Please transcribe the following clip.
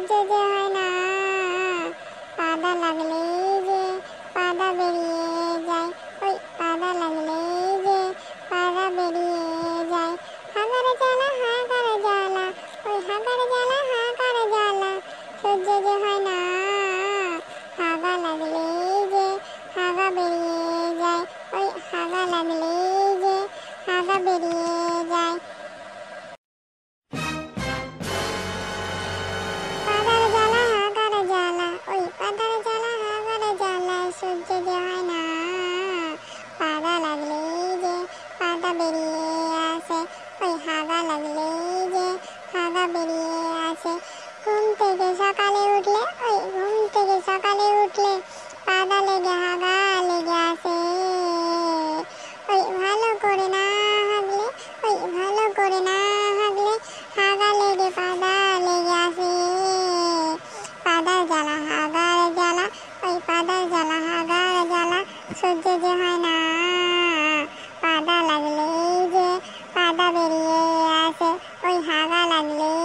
যেতে হয় না। পাদা লাগলেই যে পাদা বেরিয়ে যায়। ওই পাদা লাগলেই যে পাদা বেরিয়ে যায়। হাগার জ্বালা হাগার জ্বালা, ওই হাগার জ্বালা হাগার জ্বালা। সহ্য যে হয় না। হাগা লাগলেই যে হাগা বেরিয়ে যায়। ওই হাগা লাগলেই যে হাগা বেরিয়ে যায়। বেরিয়ে আসে। ওই হাগা লাগলেই যে হাগা বেরিয়ে আসে। ঘুম থেকে সকালে উঠলে, ওই ঘুম থেকে সকালে উঠলে পাদা লেগে হাগা লেগে আসে। ওই ভালো করে না হাগলে ওই ভালো করে না হাগলে হাগা লেগে, পাদা লেগে আসে। পাদার জ্বালা হাগার জ্বালা, ওই পাদার জ্বালা হাগার জ্বালা সহ্য যে হয় বেরিয়ে আসে ওই হাওয়া লাগলে